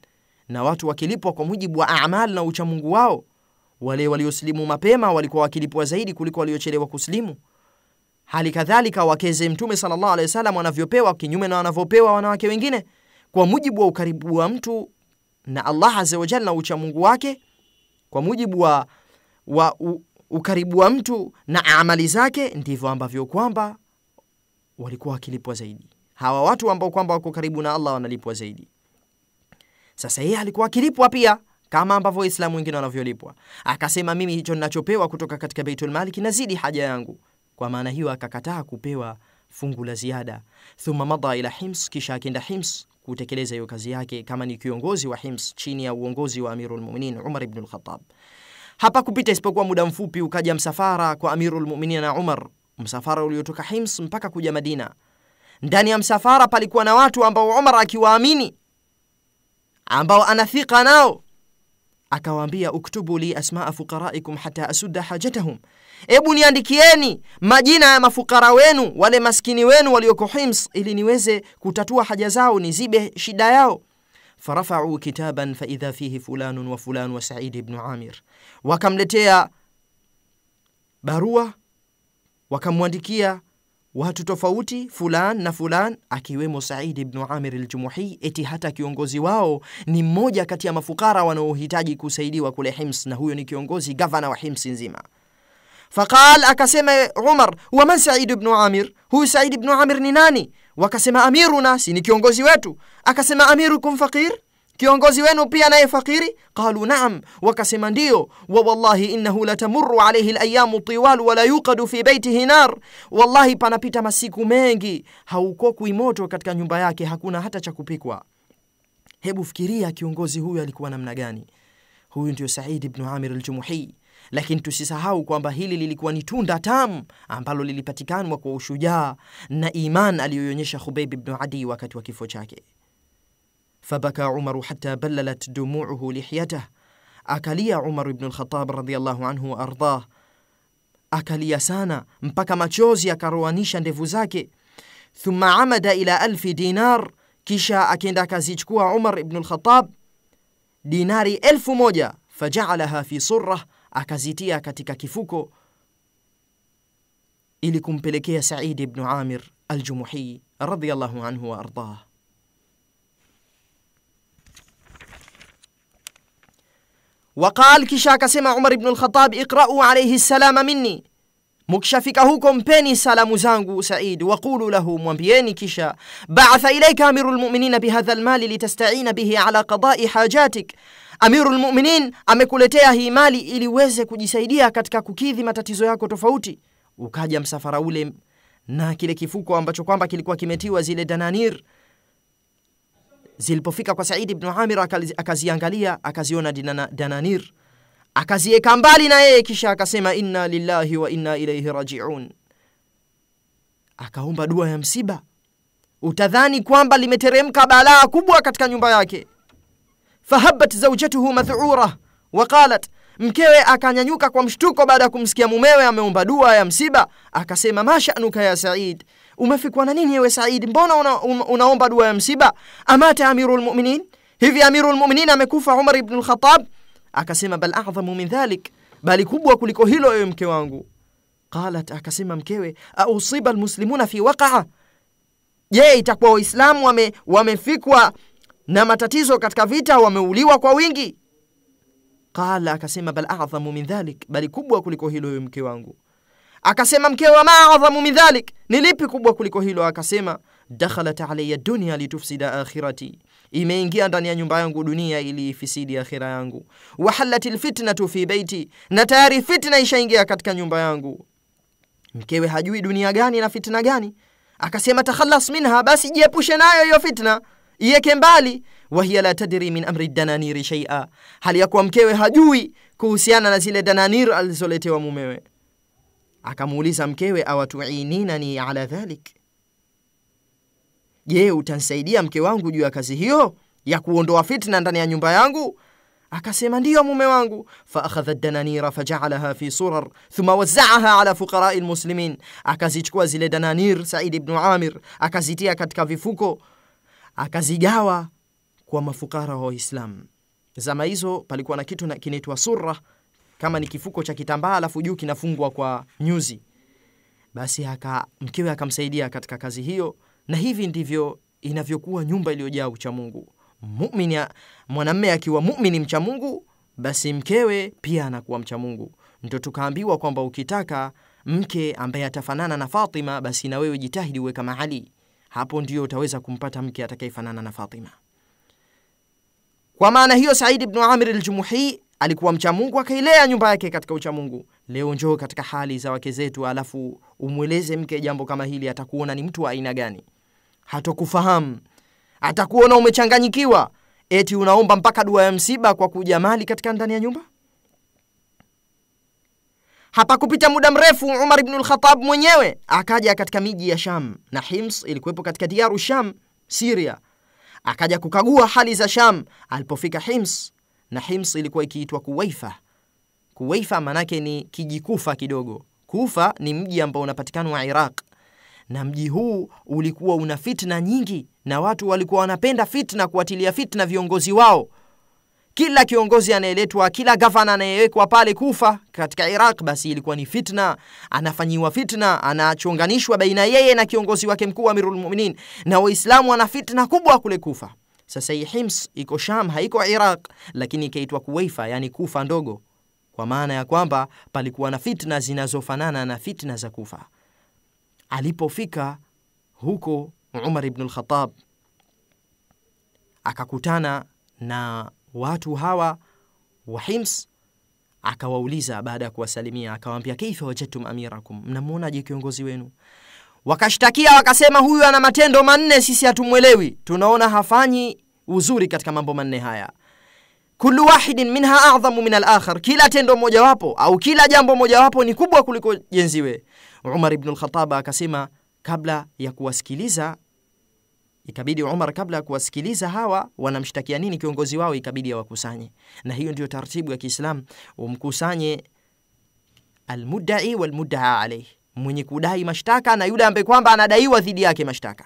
Na watu wakilipwa kwa mujibu wa amal na uchamungu wao. Wale waliosilimu mapema walikuwa wakilipwa zaidi kuliko waliochelewa kuslimu. Hali kadhalika wakeze Mtume sallallahu wanavyopewa, kinyume na wanavyopewa wanawake wengine, kwa mujibu wa ukaribu wa mtu na Allah azza wa jalla na uchamungu wake, kwa mujibu wa, wa u, ukaribu wa mtu na amali zake, ndivyo ambavyo kwamba walikuwa wakilipwa zaidi hawa watu ambao kwamba wako karibu na Allah wanalipwa zaidi. Sasa yeye alikuwa akilipwa pia kama ambavyo Waislamu wengine wanavyolipwa. Akasema, mimi hicho ninachopewa kutoka katika Baitul Mali kinazidi haja yangu. Kwa maana hiyo akakataa kupewa fungu la ziada. Thumma madha ila Hims, kisha akenda Hims kutekeleza hiyo kazi yake kama ni kiongozi wa Hims chini ya uongozi wa Amirul Mu'minin Umar ibn al-Khattab. Hapa kupita isipokuwa muda mfupi, ukaja msafara kwa Amirul Mu'minin na Umar, msafara uliotoka Hims mpaka kuja Madina. Ndani ya msafara palikuwa na watu ambao Umar akiwaamini, ambao anathika nao, akawaambia uktubu li asmaa fuqaraikum hata asudda hajatahum, ebu niandikieni majina ya mafukara wenu, wale maskini wenu walioko Hims, ili niweze kutatua haja zao, nizibe shida yao. farafau kitaban faidha fihi fulanun wa fulan wa Said ibn Amir, wakamletea barua wakamwandikia watu tofauti fulan na fulan, akiwemo Said ibn Amir al-Jumuhi, eti hata kiongozi wao ni mmoja kati ya mafukara wanaohitaji kusaidiwa kule Hims, na huyo ni kiongozi gavana wa Hims nzima. Faqal, akasema Umar, wa man Said ibn Amir, huyu Said ibn Amir ni nani? Wakasema amiruna, si ni kiongozi wetu. Akasema amirukum faqir, kiongozi wenu pia naye fakiri? Qalu naam, wakasema ndio Wa wallahi innahu latamurru alayhi alayamu tiwalu wala yuqadu fi baitihi nar, wallahi panapita masiku mengi haukokwi moto katika nyumba yake, hakuna hata cha kupikwa. Hebu fikiria kiongozi huyu alikuwa namna gani? Huyu ndio Said ibn Amir al-Jumuhi. Lakini tusisahau kwamba hili lilikuwa ni tunda tamu ambalo lilipatikanwa kwa ushujaa na iman aliyoonyesha Khubayb bnu Adi wakati wa kifo chake. فبكى عمر حتى بللت دموعه لحيته. أكلي عمر بن الخطاب رضي الله عنه وأرضاه. أكلي سانا مبكى ماتشوزيا كروانيشا ديفوزاكي ثم عمد إلى ألف دينار كيشا أكندك زيجكوا عمر بن الخطاب. ديناري ألف موجة فجعلها في صرة أكازيتيا كتك كيفوكو. إلي كمبلكي سعيد بن عامر الجمحي رضي الله عنه وأرضاه. Waqal, kisha akasema Umar ibn al-Khattab, iqra'u alayhi salama minni, mukishafika huko mpeni salamu zangu Said. Waqulu lahu, mwambieni kisha, ba'atha ilayka amiru lmuminina bihadha lmali litasta'ina bihi ala qada'i hajatik Amirul Mu'minin amekuletea hii mali ili uweze kujisaidia katika kukidhi matatizo yako tofauti. Ukaja msafara ule na kile kifuko ambacho kwamba kilikuwa kimetiwa zile dananir. Zilipofika kwa Said ibn Amir akaziangalia, akaziona dananir, akaziweka mbali na yeye, kisha akasema inna lillahi wa inna ilaihi rajiun. Akaomba dua ya msiba, utadhani kwamba limeteremka balaa kubwa katika nyumba yake. Fahabat zaujatuhu madhura wa qalat mkewe akanyanyuka kwa mshtuko baada ya kumsikia mumewe ameomba dua ya msiba, akasema mashanuka ya Said, umefikwa na nini ewe Said? Mbona una, um, unaomba dua ya msiba? Amata amirul mu'minin hivi amirul mu'minin amekufa Umar ibn al-Khattab Akasema bal a'zamu min dhalik, bali kubwa kuliko hilo ewe mke wangu. Qalat, akasema mkewe, ausiba lmuslimuna fi waqaa, je, itakuwa Waislamu wame, wamefikwa na matatizo katika vita, wameuliwa kwa wingi? Qala, akasema bal a'zamu min dhalik, bali kubwa kuliko hilo ewe mke wangu. Akasema mkewe, wama adhamu min dhalik, ni lipi kubwa kuliko hilo? Akasema dakhalat alayya dunia litufsida akhirati, imeingia ndani ya nyumba yangu dunia ili ifisidi akhira yangu. Wahalat lfitnatu fi beiti, na tayari fitna ishaingia katika nyumba yangu. Mkewe hajui dunia gani na fitna gani. Akasema takhalas minha, basi jiepushe nayo hiyo fitna iweke mbali. Wahiya la tadri min amri dananiri shaia, hali ya kuwa mkewe hajui kuhusiana na zile dananir alizoletewa mumewe. Akamuuliza mkewe, awatuininani ala dhalik, je, utansaidia mke wangu juu ya kazi hiyo ya kuondoa fitna ndani ya nyumba yangu? Akasema ndiyo mume wangu. Faakhadha dananira fajaalaha fi surar thumma wazaaha ala fuqarai lmuslimin, akazichukua zile dananir Said bnu Amir akazitia katika vifuko akazigawa kwa mafukara wa waislam Zama hizo palikuwa na kitu kinaitwa surra, kama ni kifuko cha kitambaa alafu juu kinafungwa kwa nyuzi. Basi haka, mkewe akamsaidia katika kazi hiyo, na hivi ndivyo inavyokuwa nyumba iliyojaa ucha Mungu. Muumini, mwanamme akiwa muumini mcha Mungu, basi mkewe pia anakuwa mcha Mungu. Ndio tukaambiwa kwamba ukitaka mke ambaye atafanana na Fatima, basi na wewe jitahidi uwe kama Ali hapo ndio utaweza kumpata mke atakayefanana na Fatima. Kwa maana hiyo, Said ibn Amir al-Jumuhi alikuwa mcha Mungu, akailea nyumba yake katika ucha Mungu. Leo njoo katika hali za wake zetu, alafu umweleze mke jambo kama hili, atakuona ni mtu wa aina gani? Hatokufahamu, atakuona umechanganyikiwa, eti unaomba mpaka dua ya msiba kwa kuja mali katika ndani ya nyumba. Hapakupita muda mrefu, Umar ibn al-Khattab mwenyewe akaja katika miji ya Sham, na Hims ilikuwepo katika diaru Sham, Syria. Akaja kukagua hali za Sham. Alipofika Hims, na Hims ilikuwa ikiitwa Kuwaifa. Kuwaifa maanake ni kijikufa kidogo. Kufa ni mji ambao unapatikana wa Iraq, na mji huu ulikuwa una fitna nyingi, na watu walikuwa wanapenda fitna, kuwatilia fitna viongozi wao. Kila kiongozi anayeletwa, kila gavana anayewekwa pale Kufa katika Iraq, basi ilikuwa ni fitna, anafanyiwa fitna, anachonganishwa baina yeye na kiongozi wake mkuu Amirul Mu'minin, na Waislamu wana fitna kubwa kule Kufa. Sasa hii Hims iko Sham, haiko Iraq, lakini ikaitwa Kuwaifa, yani Kufa ndogo, kwa maana ya kwamba palikuwa na fitna zinazofanana na fitna za Kufa. Alipofika huko Umar ibn al-Khattab akakutana na watu hawa wa Hims, akawauliza baada ya kuwasalimia, akawaambia kaifa wajadtum amirakum, mnamwonaje kiongozi wenu? Wakashtakia wakasema, huyu ana matendo manne, sisi hatumwelewi, tunaona hafanyi uzuri katika mambo manne haya. Kullu wahidin minha a'dhamu min al-akhar, kila tendo mojawapo au kila jambo mojawapo ni kubwa kuliko jenziwe. Umar ibn al-Khattab akasema, kabla ya kuwasikiliza ikabidi Umar kabla ya kuwasikiliza hawa wanamshtakia nini kiongozi wao, ikabidi awakusanye. Na hiyo ndiyo taratibu ya Kiislamu, umkusanye almuddai walmuddaa alayh, mwenye kudai mashtaka na yule ambaye kwamba anadaiwa dhidi yake mashtaka,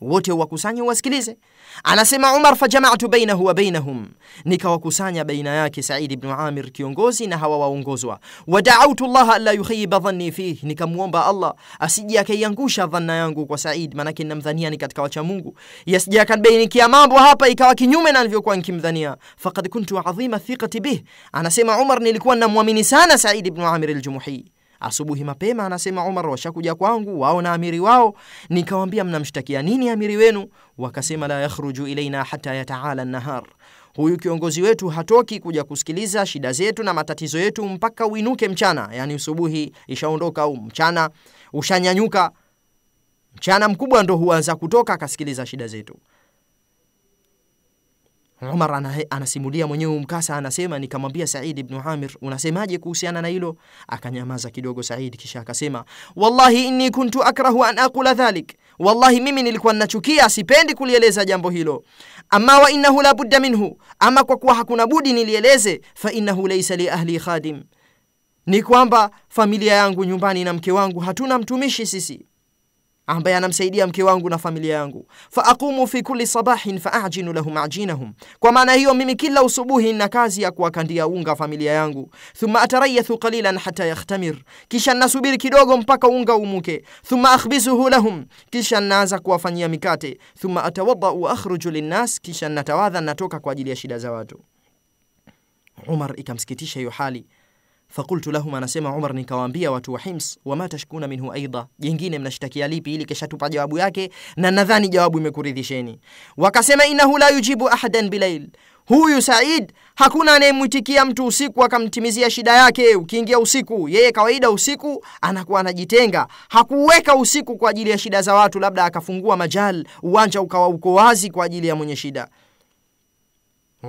wote wakusanye wasikilize Anasema Umar, fajamatu bainahu wa bainahum, nikawakusanya baina yake Said ibn Amir kiongozi na hawa waongozwa. wadaautu llaha alla yukhayiba dhanni fih, nikamwomba Allah asije akaiangusha dhanna yangu kwa Said, maanake namdhania ni katika wacha Mungu, yasije akanibainikia mambo hapa ikawa kinyume na alivyokuwa nikimdhania. Faqad kuntu adhima thiqati bih, anasema Umar, nilikuwa namwamini sana Said ibn Amir al-Jumuhi. Asubuhi mapema, anasema Umar, washakuja kwangu wao na amiri wao, nikawambia mnamshtakia nini amiri wenu? Wakasema la yakhruju ilaina hata yataala nahar, huyu kiongozi wetu hatoki kuja kusikiliza shida zetu na matatizo yetu mpaka uinuke mchana, yani usubuhi ishaondoka au mchana ushanyanyuka, mchana mkubwa ndo huanza kutoka akasikiliza shida zetu. Umar anasimulia mwenyewe mkasa, anasema nikamwambia Said ibn Amir, unasemaje kuhusiana na hilo? Akanyamaza kidogo Said, kisha akasema wallahi inni kuntu akrahu an aqula dhalik, wallahi mimi nilikuwa ninachukia, sipendi kulieleza jambo hilo. Amma wa innahu la budda minhu, ama kwa kuwa hakuna budi nilieleze. Fa innahu laysa li ahli khadim, ni kwamba familia yangu nyumbani na mke wangu hatuna mtumishi sisi ambaye anamsaidia mke wangu na familia yangu. fa aqumu fi kulli sabahin fa ajinu lahum ajinahum, kwa maana hiyo mimi kila usubuhi nina kazi ya kuwakandia unga familia yangu. thumma atarayathu qalilan hata yahtamir kisha nasubiri kidogo mpaka unga umuke. thumma akhbisuhu lahum, kisha naanza kuwafanyia mikate. thumma atawadda wa akhruju linnas, kisha natawadha natoka kwa ajili ya shida za watu. Umar ikamsikitisha hiyo hali Fakultu lahum, anasema Umar, nikawaambia watu wa Hims, wama tashkuna minhu aidha, jingine mnashtakia lipi? Ili kisha tupa jawabu yake, na nadhani jawabu imekuridhisheni. Wakasema innahu la yujibu ahadan bilail, huyu Said hakuna anayemwitikia mtu usiku akamtimizia shida yake. Ukiingia usiku, yeye kawaida usiku anakuwa anajitenga, hakuweka usiku kwa ajili ya shida za watu, labda akafungua majal, uwanja ukawa uko wazi kwa ajili ya mwenye shida.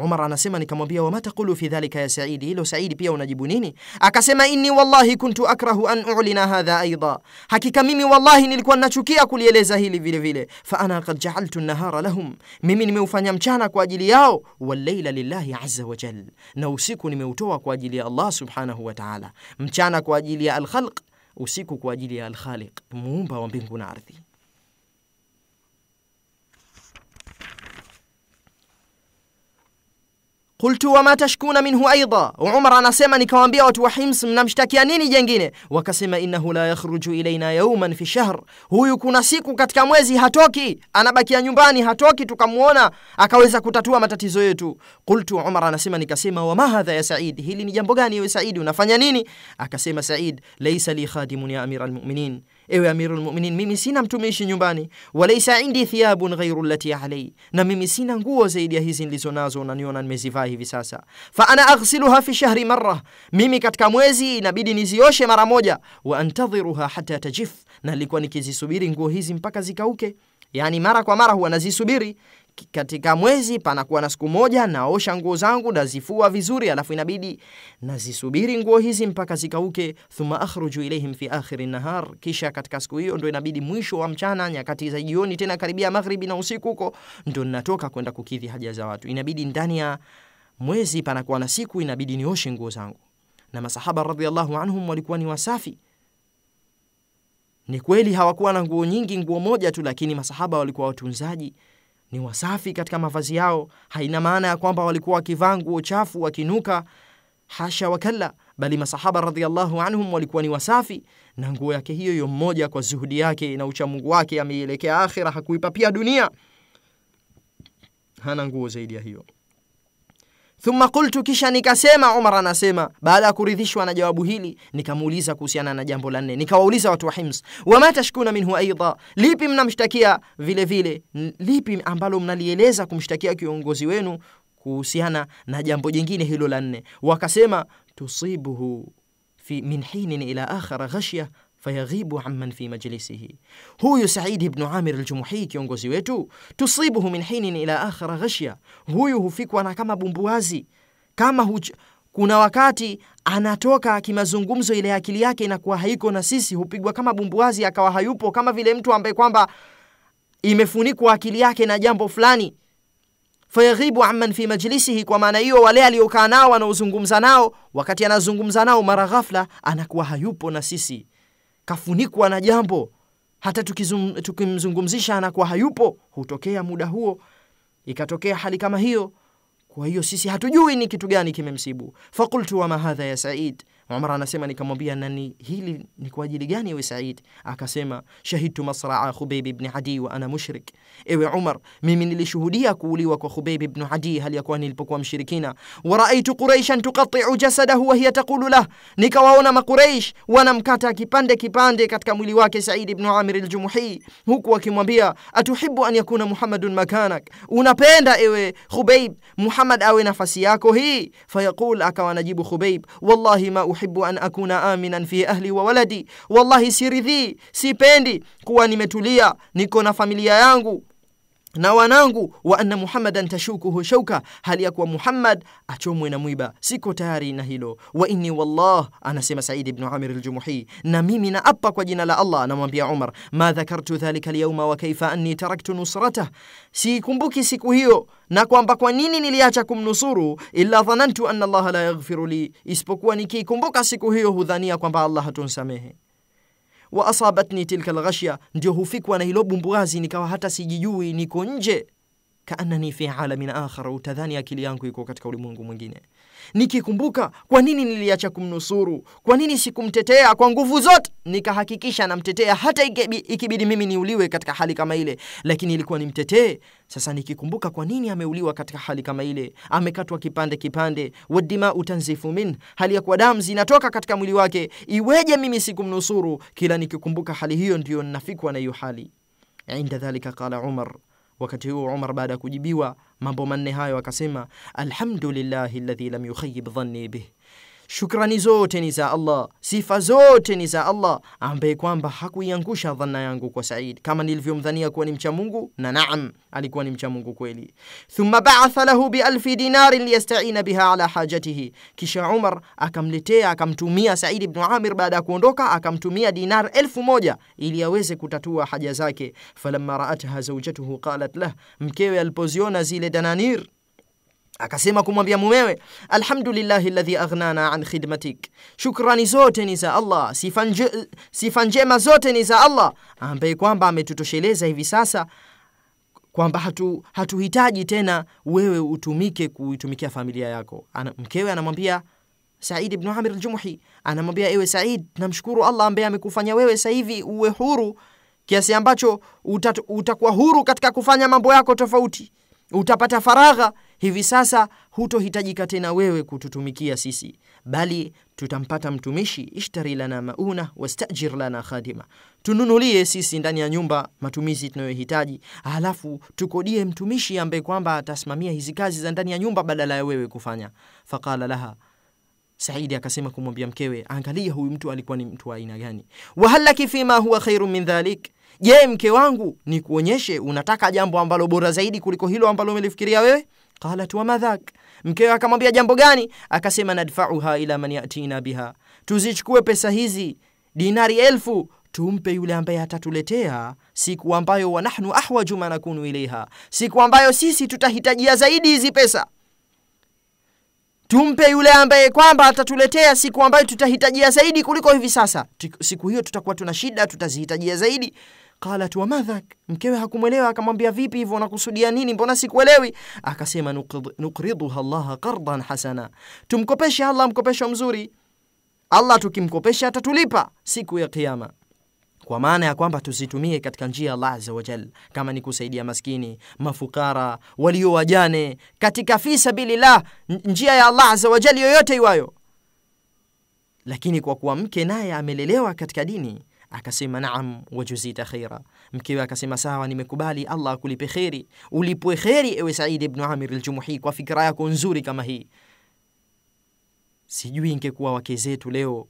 Umar anasema nikamwambia, wama taqulu fi dhalika ya Saidi, hilo Saidi pia unajibu nini? Akasema, inni wallahi kuntu akrahu an ulina hadha aidha, hakika mimi wallahi nilikuwa nachukia kulieleza hili vile vile. Fa ana qad jaaltu nahara lahum, mimi nimeufanya mchana kwa ajili yao, walleila lillahi azza wa jal, na usiku nimeutoa kwa ajili ya Allah subhanahu wa ta'ala. Mchana kwa ajili ya alkhalq, usiku kwa ajili ya alkhaliq, muumba wa mbingu na ardhi. Qultu wama tashkuna minhu aidha, Umar anasema nikawaambia watu wa Hims, mnamshtakia nini jengine? Wakasema innahu la yakhruju ilaina yauman fi shahr, huyu kuna siku katika mwezi hatoki, anabakia nyumbani, hatoki tukamwona akaweza kutatua matatizo yetu. Qultu, Umar anasema nikasema, wama hadha ya Said, hili ni jambo gani ewe Said, unafanya nini? Akasema Said, laisa li khadimun ya amira almuminin Ewe Amirul Muminin, mimi sina mtumishi nyumbani. Walaisa indi thiyabun ghairu lati alai, na mimi sina nguo zaidi ya hizi nilizo nazo, unaniona nimezivaa hivi sasa. Fa ana aghsiluha fi shahri marra, mimi katika mwezi inabidi nizioshe mara moja. Wa antadhiruha hata tajif, na nilikuwa nikizisubiri nguo hizi mpaka zikauke. Yani mara kwa mara huwa nazisubiri katika mwezi panakuwa na siku moja naosha nguo zangu nazifua vizuri, alafu inabidi nazisubiri nguo hizi mpaka zikauke. Thumma akhruju ilaihim fi akhiri nahar, kisha katika siku hiyo ndo inabidi mwisho wa mchana, nyakati za jioni, tena karibia maghribi na usiku huko, ndo ninatoka kwenda kukidhi haja za watu. Inabidi ndani ya mwezi panakuwa na siku inabidi nioshe nguo zangu, na masahaba radhiallahu anhum walikuwa ni wasafi Ni kweli hawakuwa na nguo nyingi, nguo moja tu, lakini masahaba walikuwa watunzaji, ni wasafi katika mavazi yao. Haina maana ya kwamba walikuwa wakivaa nguo chafu wakinuka, hasha wakalla, bali masahaba radhiallahu anhum walikuwa ni wasafi, na nguo yake hiyo hiyo mmoja, kwa zuhudi yake na uchamungu wake, ameielekea akhira, hakuipa pia dunia, hana nguo zaidi ya hiyo. Thumma qultu, kisha nikasema. Umar anasema baada ya kuridhishwa na jawabu hili, nikamuuliza kuhusiana na jambo la nne, nikawauliza watu wa Hims, wama tashkuna minhu aidha, lipi mnamshtakia vile vile, lipi ambalo mnalieleza kumshtakia kiongozi wenu kuhusiana na jambo jingine hilo la nne? Wakasema tusibuhu fi min hinin ila akhara ghashya fayaghibu amman fi majlisihi, huyu Said ibnu Amir Aljumuhi kiongozi wetu, tusibuhu min hinin ila akhara ghashya, huyu hufikwa na kama bumbuazi kama huj... kuna wakati anatoka kimazungumzo, ile akili yake inakuwa haiko na sisi, hupigwa kama bumbuazi akawa hayupo, kama vile mtu ambaye kwamba imefunikwa akili yake na jambo fulani. Fayaghibu amman fi majlisihi, kwa maana hiyo wale aliokaa nao wanaozungumza nao, wakati anazungumza nao, mara ghafla anakuwa hayupo na sisi kafunikwa na jambo, hata tukimzungumzisha anakuwa hayupo. Hutokea muda huo, ikatokea hali kama hiyo. Kwa hiyo sisi hatujui ni kitu gani kimemsibu. Fakultu wama hadha ya Said, Umar anasema nikamwambia, nani hili ni kwa ajili gani ewe Said? Akasema shahidtu masraa Khubayb ibn Adi wa ana mushrik. Ewe Umar, mimi nilishuhudia kuuliwa kwa Khubayb ibn Adi hali ya kuwa nilipokuwa mshirikina. Wa raaitu quraishan tuqatiu jasadahu wa hiya taqulu lah, nikawaona Makuraish wanamkata kipande kipande katika mwili wake Said ibn Amir al-Jumuhi, huku wakimwambia atuhibu an yakuna Muhammadun makanak, unapenda ewe Khubayb Muhammad awe nafasi yako hii? Fayaqul, akawa anajibu Khubayb, wallahi ma uhibu an akuna aminan fi ahli wa waladi, wallahi siridhii, sipendi kuwa nimetulia, niko na familia yangu na wanangu, wa anna muhammadan tashukuhu shauka, hali ya kuwa Muhammad achomwe na mwiba, siko tayari na hilo. Wa inni wallah, anasema Said ibn Amir al-Jumuhi, na mimi na apa kwa jina la Allah, anamwambia Umar, ma dhakartu dhalika alyawma wa kaifa anni taraktu nusratah, sikumbuki siku hiyo na kwamba kwa nini niliacha kumnusuru, illa dhanantu anna Allah la yaghfiru li, isipokuwa nikiikumbuka siku hiyo hudhania kwamba Allah hatunsamehe wa asabatni tilka alghashya, ndio hufikwa na hilo bumbuazi, nikawa hata sijijui, niko nje. kaanani fi alamin akhar, utadhani akili yangu iko katika ulimwengu mwingine. Nikikumbuka kwa nini niliacha kumnusuru, kwa nini sikumtetea? Kwa nguvu zote, nikahakikisha namtetea hata ikibidi mimi niuliwe katika hali kama ile, lakini ilikuwa nimtetee. Sasa nikikumbuka kwa nini ameuliwa katika hali kama ile, amekatwa kipande kipande, wadimau tanzifu min, hali ya kuwa damu zinatoka katika mwili wake, iweje mimi sikumnusuru? Kila nikikumbuka hali hiyo, ndiyo ninafikwa na hiyo hali. Inda dhalika qala Umar Wakati huo Umar baada ya kujibiwa mambo manne hayo akasema, alhamdulillahi alladhi lam yukhayib dhanni bih, shukrani zote ni za Allah, sifa zote ni za Allah ambaye kwamba hakuiangusha dhanna yangu kwa Said kama nilivyomdhania kuwa ni mcha Mungu, na naam, alikuwa ni mcha Mungu kweli. Thumma ba'atha lahu bi alfi dinarin liyastaina biha ala hajatihi, kisha Umar akamletea akamtumia Said ibn Amir baada ya kuondoka, akamtumia dinar elfu moja ili aweze kutatua haja zake. Falamma ra'atha zawjatuhu qalat lah, mkewe alipoziona zile dananir akasema kumwambia mumewe, alhamdulillahi ladhi aghnana an khidmatik, shukrani zote ni za Allah, sifa, nje, sifa njema zote ni za Allah ambaye kwamba ametutosheleza hivi sasa kwamba hatu, hatuhitaji tena wewe utumike kuitumikia familia yako. Ana, mkewe anamwambia Said ibn Amir al-Jumuhi anamwambia, ewe Said, namshukuru Allah ambaye amekufanya wewe sasa hivi uwe huru kiasi ambacho utat, utakuwa huru katika kufanya mambo yako tofauti utapata faragha hivi sasa, hutohitajika tena wewe kututumikia sisi, bali tutampata mtumishi. Ishtari lana mauna wastajir lana khadima, tununulie sisi ndani ya nyumba matumizi tunayohitaji, halafu tukodie mtumishi ambaye kwamba atasimamia hizi kazi za ndani ya nyumba badala ya wewe kufanya. Faqala laha Saidi akasema kumwambia mkewe, angalia huyu mtu alikuwa ni mtu wa aina gani? wahalaki fima huwa khairu min dhalik Je, mke wangu ni kuonyeshe unataka jambo ambalo bora zaidi kuliko hilo ambalo umelifikiria wewe? Qalat wa madhak, mkewe akamwambia jambo gani? Akasema nadfauha ila man yatina biha, tuzichukue pesa hizi dinari elfu tumpe yule ambaye atatuletea siku ambayo wanahnu ahwaju ma nakunu ilaiha, siku ambayo sisi tutahitajia zaidi hizi pesa tumpe yule ambaye kwamba atatuletea siku ambayo tutahitajia zaidi kuliko hivi sasa. Siku hiyo tutakuwa tuna shida, tutazihitajia zaidi. Qalat wamadhak, mkewe hakumwelewa, akamwambia vipi hivyo, nakusudia nini? Mbona sikuelewi? Akasema nukriduha llaha qardan hasana, tumkopeshe Allah mkopesho mzuri. Allah tukimkopesha atatulipa siku ya Kiyama kwa maana ya kwamba tuzitumie katika njia ya Allah aza wajal kama ni kusaidia maskini, mafukara, walio wajane, katika fi sabilillah, njia ya Allah aza wajal yoyote iwayo. Lakini kwa kuwa mke naye amelelewa katika dini, akasema naam, wajuzita khaira. Mkewe akasema sawa, nimekubali, Allah akulipe kheri, ulipwe kheri ewe Said ibn Amir al-Jumuhi kwa fikra yako nzuri kama hii. Sijui ingekuwa wake zetu leo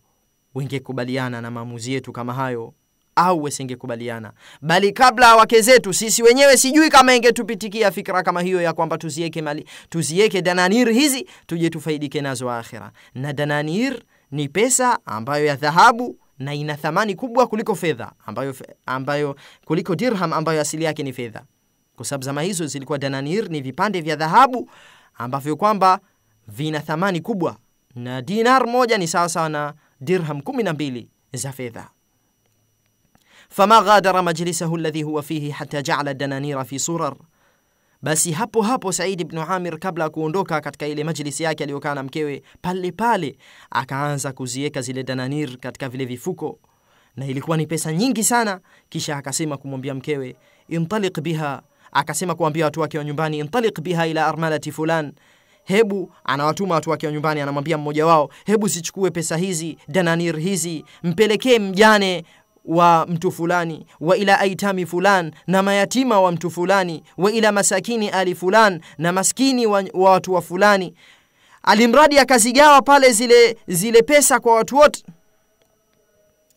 wengekubaliana na maamuzi yetu kama hayo au wasingekubaliana, bali kabla wake zetu sisi wenyewe, sijui kama ingetupitikia fikra kama hiyo ya kwamba tuzieke mali, tuzieke dananir hizi tuje tufaidike nazo akhira. Na dananir ni pesa ambayo ya dhahabu na ina thamani kubwa kuliko fedha ambayo, ambayo kuliko dirham ambayo asili yake ni fedha, kwa sababu zama hizo zilikuwa dananir ni vipande vya dhahabu ambavyo kwamba vina thamani kubwa, na dinar moja ni sawa sawa na dirham kumi na mbili za fedha. fama ghadara majlisahu alladhi huwa fihi hata jaala dananira fi surar, basi hapo hapo Said ibn Amir kabla ya kuondoka katika ile majlisi yake aliyokaa na mkewe pale pale, akaanza kuziweka zile dananir katika vile vifuko, na ilikuwa ni pesa nyingi sana. Kisha akasema kumwambia mkewe, intaliq biha, akasema kuambia watu wake wa nyumbani, intaliq biha ila armalati fulan. Hebu anawatuma watu wake wa nyumbani, anamwambia mmoja wao, hebu sichukue pesa hizi dananir hizi, mpelekee mjane wa mtu fulani, wa ila aitami fulan, na mayatima wa mtu fulani, wa ila masakini ali fulan, na maskini wa, wa watu wa fulani. Alimradi akazigawa pale zile, zile pesa kwa watu wote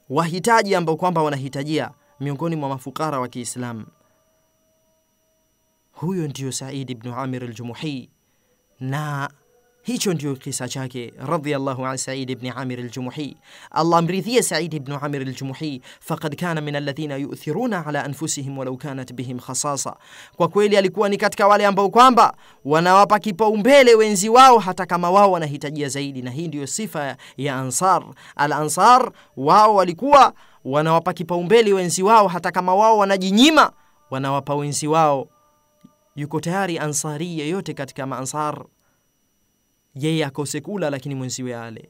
wahitaji ambao kwamba wanahitajia miongoni mwa mafukara wa Kiislamu. Huyo ndiyo Said ibn Amir al-Jumuhi na hicho ndio kisa chake radhiyallahu an Said ibn Amir al-Jumuhi. Allah mridhie Said ibn Amir al-Jumuhi, faqad kana min alladhina yu'thiruna ala anfusihim walau kanat bihim khasasa, kwa kweli alikuwa ni katika wale ambao kwamba wanawapa kipaumbele wenzi wao hata kama wao wanahitajia zaidi, na hii ndiyo sifa ya Ansar. Al-Ansar wao walikuwa wanawapa kipaumbele wenzi wao hata kama wao wanajinyima, wanawapa wenzi wao yuko tayari ansari yeyote katika maansar, yeye akose kula lakini mwenziwe ale,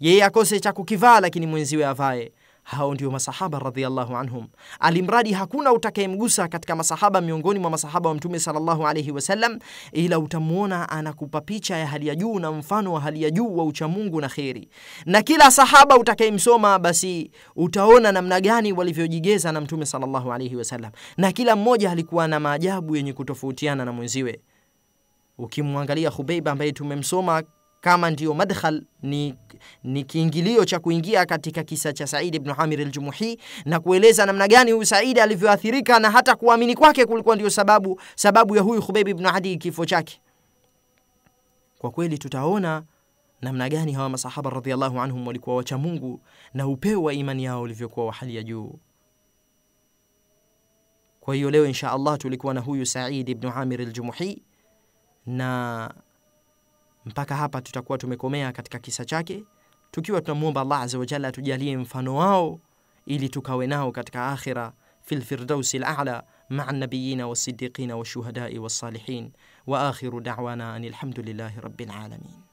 yeye akose cha kukivaa lakini mwenziwe avae. Hao ndio masahaba radhiallahu anhum. Alimradi hakuna utakayemgusa katika masahaba miongoni mwa masahaba wa Mtume sallallahu alaihi wasallam, ila utamwona anakupa picha ya hali ya juu na mfano wa hali ya juu wa uchamungu na kheri. Na kila sahaba utakayemsoma, basi utaona namna gani walivyojigeza na Mtume sallallahu alaihi wasallam, na kila mmoja alikuwa na maajabu yenye kutofautiana na mwenziwe. Ukimwangalia Hubeiba ambaye tumemsoma kama ndio madkhal ni, ni kiingilio cha kuingia katika kisa cha Said ibn Amir al-Jumuhi na kueleza namna gani huyu Said alivyoathirika na hata kuamini kwake kulikuwa ndio sababu sababu ya huyu Khubayb ibn Adi kifo chake. Kwa kweli tutaona namna gani hawa masahaba radhiallahu anhum walikuwa wacha Mungu na upeo wa imani yao ulivyokuwa wa hali ya juu. Kwa hiyo leo insha Allah tulikuwa na huyu Said ibn Amir al-Jumuhi na mpaka hapa tutakuwa tumekomea katika kisa chake, tukiwa tunamwomba Allah azza wa jalla atujalie mfano wao ili tukawe nao katika akhira fi lfirdausi lala maa nabiyina wasiddiqina washuhadai wassalihin wa akhiru da'wana an hamdulillahi rabbil alamin.